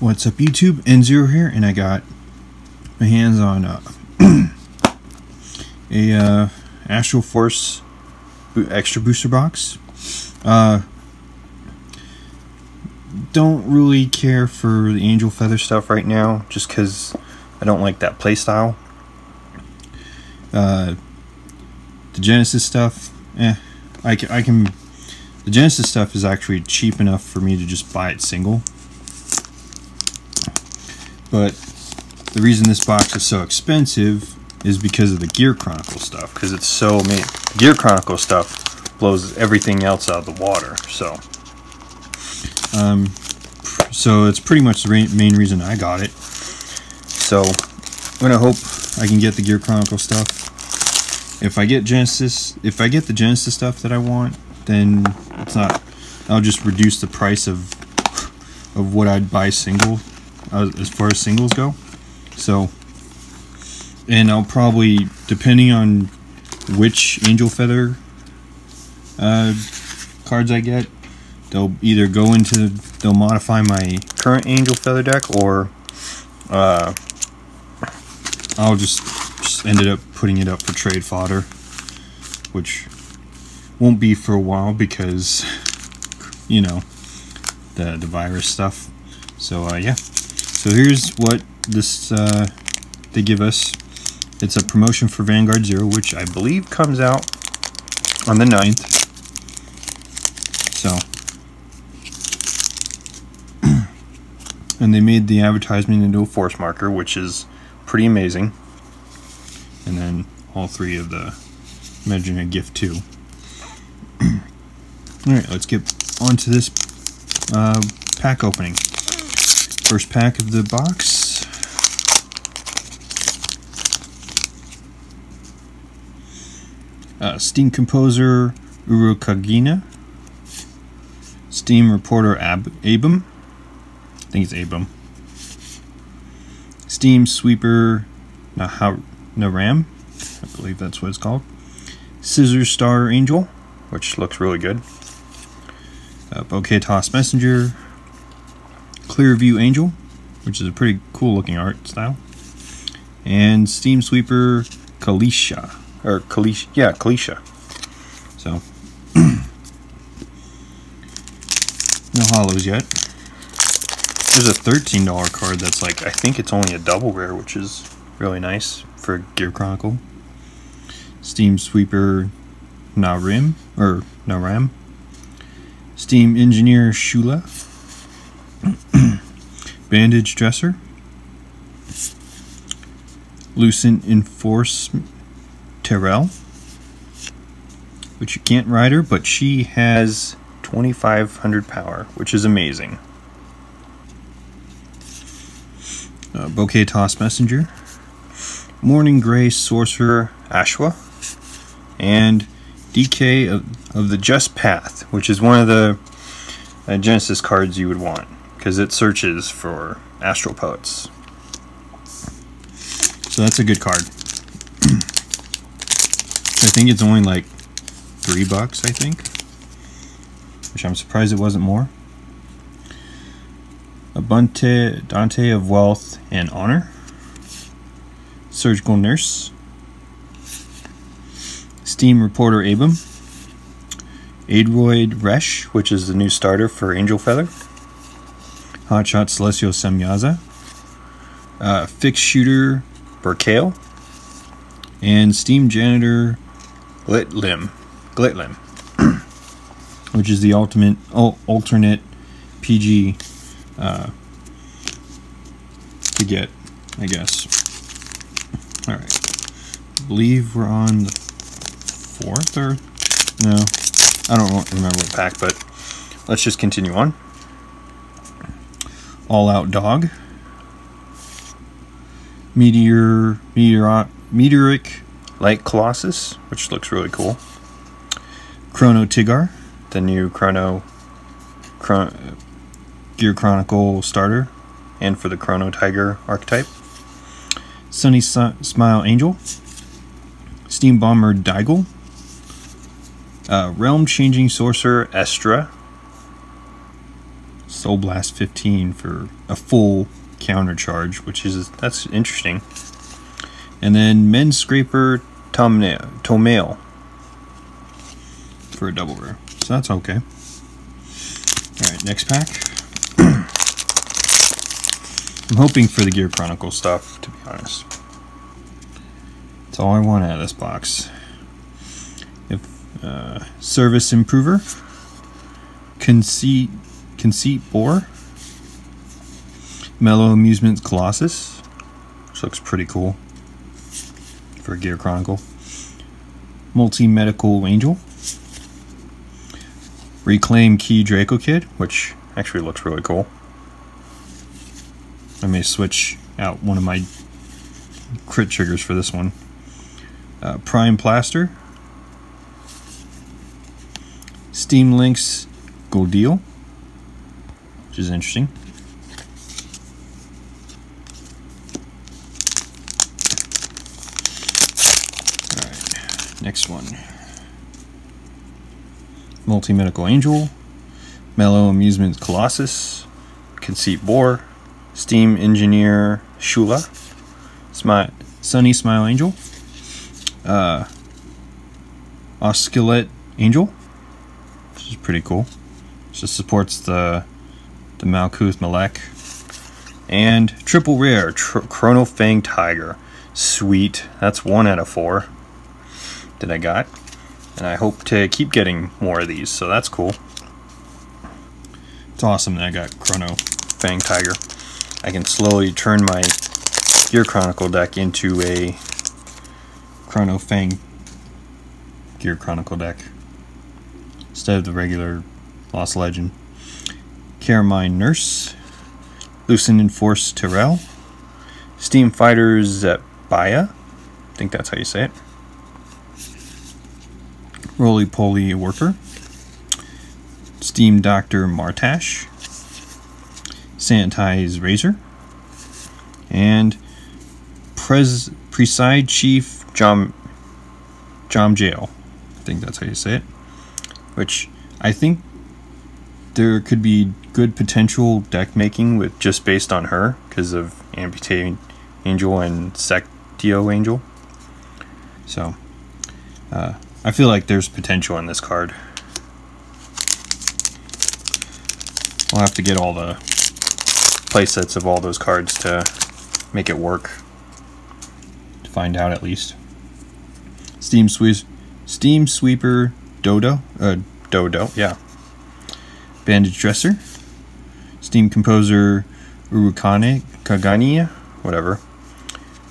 What's up YouTube? N0 here and I got my hands on uh, a uh, Astral Force extra booster box. Uh, don't really care for the Angel Feather stuff right now just because I don't like that playstyle. Uh, the Genesis stuff, eh, I I can, the Genesis stuff is actually cheap enough for me to just buy it single. But the reason this box is so expensive is because of the Gear Chronicle stuff. Because it's so made. Gear Chronicle stuff blows everything else out of the water. So, um, so it's pretty much the main reason I got it. So, I'm gonna hope I can get the Gear Chronicle stuff. If I get Genesis, if I get the Genesis stuff that I want, then it's not. I'll just reduce the price of of what I'd buy single uh, as far as singles go. So, and I'll probably, depending on which Angel Feather uh, cards I get, they'll either go into, they'll modify my current Angel Feather deck, or uh, I'll just, just ended up putting it up for trade fodder, which won't be for a while because, you know, the, the virus stuff. So, uh, yeah. So here's what this uh, they give us. It's a promotion for Vanguard Zero, which I believe comes out on the 9th. So, and they made the advertisement into a force marker, which is pretty amazing. And then all three of the Imagine a gift too. Alright, let's get on to this uh, pack opening. First pack of the box. Uh, Steam Composer Urukagina. Steam Reporter Ab Abum. I think it's Abum. Steam Sweeper Naram. I believe that's what it's called. Scissor Star Angel, which looks really good. Uh, Bouquet Toss Messenger. Clearview Angel, which is a pretty cool looking art style. And Steam Sweeper Kalisha. Or Kalisha. Yeah, Kalisha. So, no hollows yet. There's a $13 card that's like, I think it's only a double rare, which is really nice for Gear Chronicle. Steam Sweeper Narim, or Naram. Steam Engineer Shula. Bandage Dresser. Lucent Enforce Terrell. Which you can't ride her, but she has 2500 power, which is amazing. Uh, Bouquet Toss Messenger. Morning Gray Sorcerer Ashwa. And DK of, of the Just Path, which is one of the uh, Genesis cards you would want because it searches for astral poets. So that's a good card. I think it's only like three bucks, I think. Which I'm surprised it wasn't more. Abunte Dante of Wealth and Honor. Surgical Nurse. Steam Reporter Abum. Adroid Resh, which is the new starter for Angel Feather. Hotshot Celestial Samyaza, uh, Fixed Shooter Burkale, and Steam Janitor Glitlim, Glitlim, which is the ultimate oh, alternate PG uh, to get, I guess. All right, I believe we're on the fourth or no, I don't remember what pack, but let's just continue on. All Out Dog, Meteor, Meteor, Meteoric Light Colossus, which looks really cool. Chrono Tigar, the new Chrono, Gear Chronicle starter, and for the Chrono Tiger archetype. Sunny Smile Angel, Steam Bomber Daigle, uh, Realm Changing Sorcerer Estra, Soul Blast 15 for a full counter charge, which is that's interesting. And then Men's Scraper Tomeo for a double rare. So that's okay. Alright, next pack. I'm hoping for the Gear Chronicle stuff, to be honest. That's all I want out of this box. If uh, Service Improver, Conceit, Conceit Boar, Mellow Amusements Colossus, which looks pretty cool. For Gear Chronicle, Multi Medical Angel, Reclaim Key Draco Kid, which actually looks really cool. I may switch out one of my crit triggers for this one. Uh, Prime Plaster, Steam Links Goldeel, which is interesting. Alright, next one. Multi Medical Angel, Mellow Amusement Colossus, Conceit Boar, Steam Engineer Shula, Smi Sunny Smile Angel, uh, Osculate Angel, which is pretty cool. Just supports the the Malkuth Malek, and triple rare Tr Chrono Fang Tiger. Sweet, that's one out of four that I got and I hope to keep getting more of these, so that's cool. It's awesome that I got Chrono Fang Tiger. I can slowly turn my Gear Chronicle deck into a Chrono Fang Gear Chronicle deck instead of the regular Lost Legend. Carmine Nurse, Lucent Enforce Tyrell, Steam Fighters Baya, I think that's how you say it. Roly Poly Worker, Steam Doctor Martash, Sanitize Razor, and Pres Preside Chief Jom Jom Jail. I think that's how you say it. Which I think there could be good potential deck making with just based on her because of Amputee Angel and Sectio Angel. So, uh, I feel like there's potential in this card. We'll have to get all the playsets of all those cards to make it work. To find out at least. Steam Sweep Steam Sweeper Dodo uh Dodo, yeah. Bandage Dresser. Steam Composer Urukane Kagania, whatever.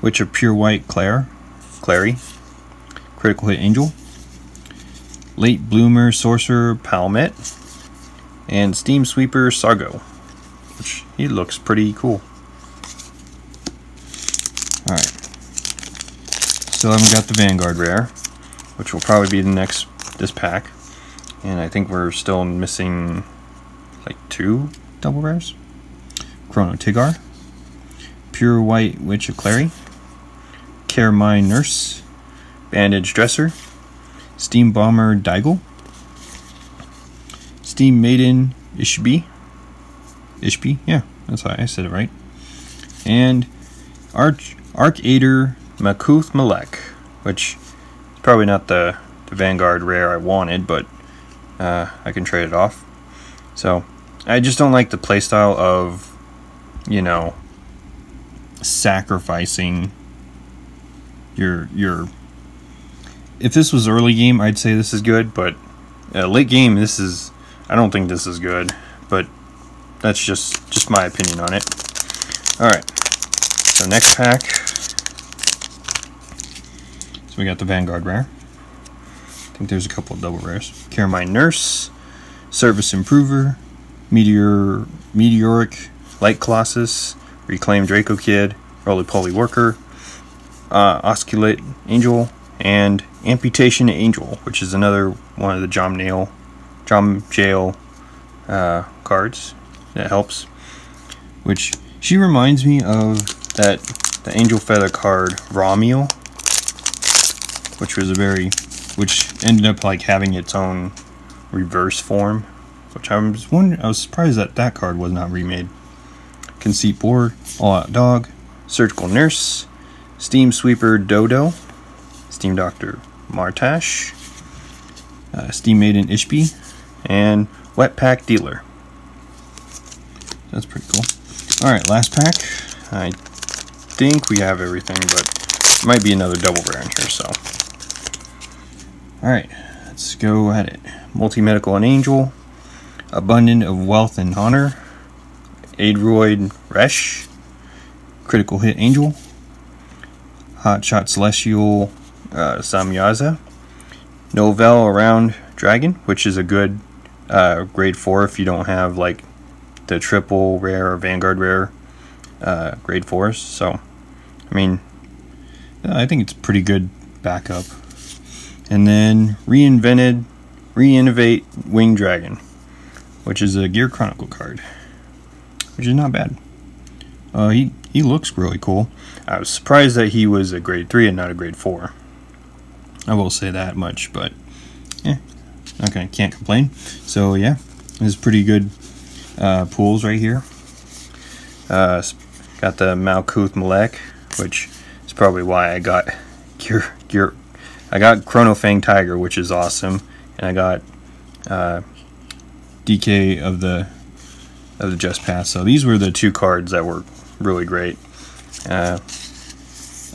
Witch of Pure White Claire Clary. Critical Hit Angel. Late Bloomer Sorcerer Palmet, and Steam Sweeper Sargo, which he looks pretty cool. Alright. Still haven't got the Vanguard Rare, which will probably be the next this pack. And I think we're still missing like two double rares. Chrono Tigar, Pure White Witch of Clary, Carmine Nurse, Bandage Dresser, Steam Bomber Daigle, Steam Maiden Ishbi, Ishbi, yeah, that's how I said it right, and Arch Archader Malkuth Malek, which is probably not the, the Vanguard rare I wanted, but uh, I can trade it off. So I just don't like the playstyle of, you know, sacrificing your your if this was early game, I'd say this is good, but uh, late game, this is. I don't think this is good, but that's just just my opinion on it. All right. So next pack. So we got the Vanguard rare. I think there's a couple of double rares. Carmine Nurse, Service Improver, Meteor Meteoric Light Colossus, Reclaim Draco Kid, Roly Poly Worker, uh, Osculate Angel, and Amputation Angel, which is another one of the Jom Nail, Jom Jail uh, cards that helps. Which she reminds me of that the Angel Feather card Ramiel, which was a very, which ended up like having its own reverse form, which I was wondering, I was surprised that that card was not remade. Conceit Boar, All Out Dog, Surgical Nurse, Steam Sweeper Dodo, Steam Doctor Martash, uh, Steam Maiden Ishbi, and Wet Pack Dealer. That's pretty cool. Alright, last pack. I think we have everything, but might be another double rare in here, so. Alright, let's go at it. Multi Medical and Angel, Abundant of Wealth and Honor, Aidroid Resh, Critical Hit Angel, Hot Shot Celestial uh, Samyaza, Novell Around Dragon, which is a good uh, grade 4 if you don't have like the triple rare or Vanguard rare uh, grade 4s. So, I mean, I think it's pretty good backup. And then reinvented, reinnovate Wing Dragon, which is a Gear Chronicle card, which is not bad. Uh, he he looks really cool. I was surprised that he was a grade three and not a grade four. I will say that much, but yeah, okay, can't complain. So yeah, is pretty good uh, pools right here. Uh, got the Malkuth Malek, which is probably why I got Gear Gear I got Chrono Fang Tiger, which is awesome, and I got uh, DK of the of the Just Path. So these were the two cards that were really great. Uh,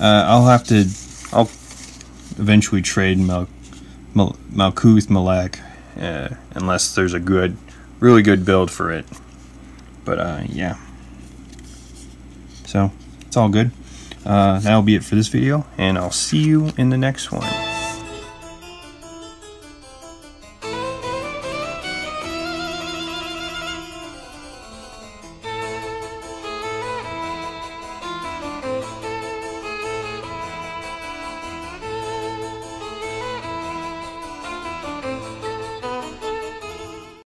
uh, I'll have to I'll eventually trade Mal, Mal, Malkuth Malak uh, unless there's a good, really good build for it. But uh, yeah, so it's all good. Uh, that'll be it for this video, and I'll see you in the next one.